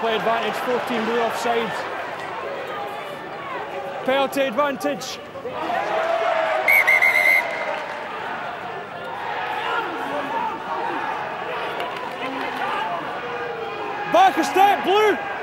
Play advantage, 14 blue offside. Penalty advantage. Back a step, blue!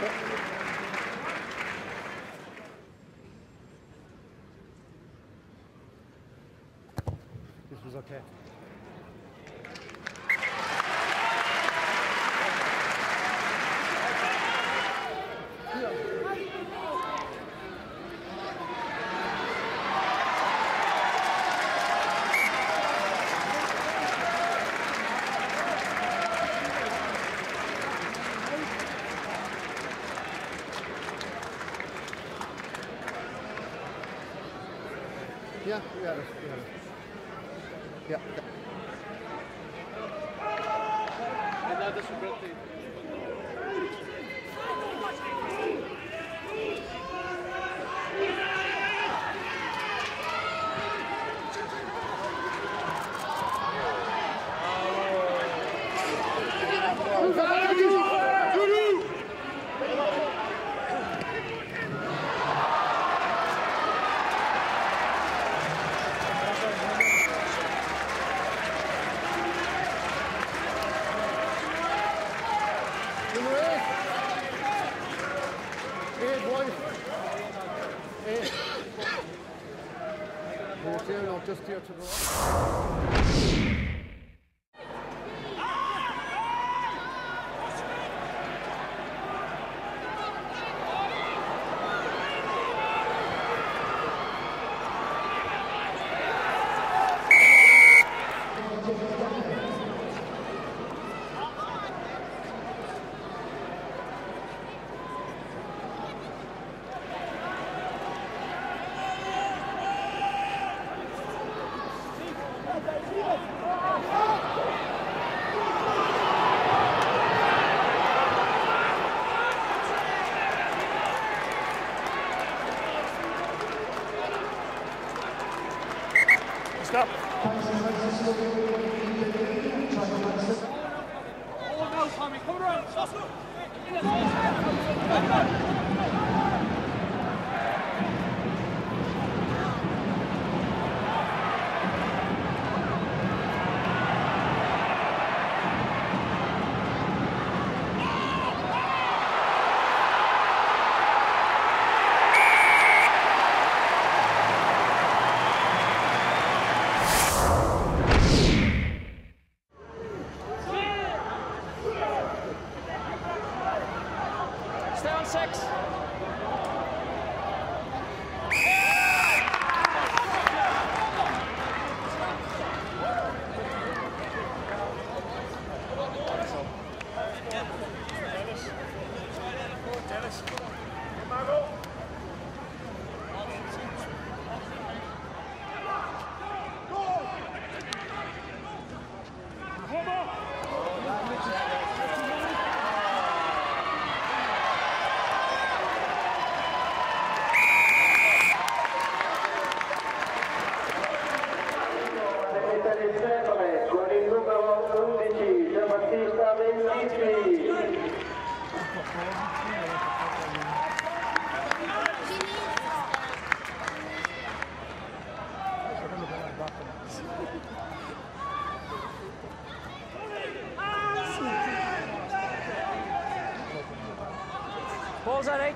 This was okay. Yeah, we had it. We had it. Yeah. And now this! Here, boy. Here. To the right. ですか？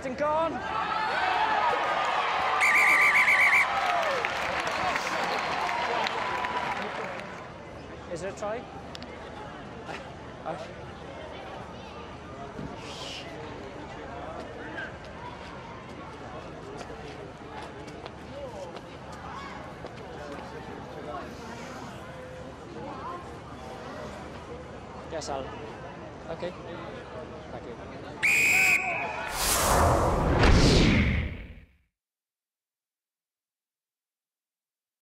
And gone. Is it a try? Yes, I'll. Okay. Thank you.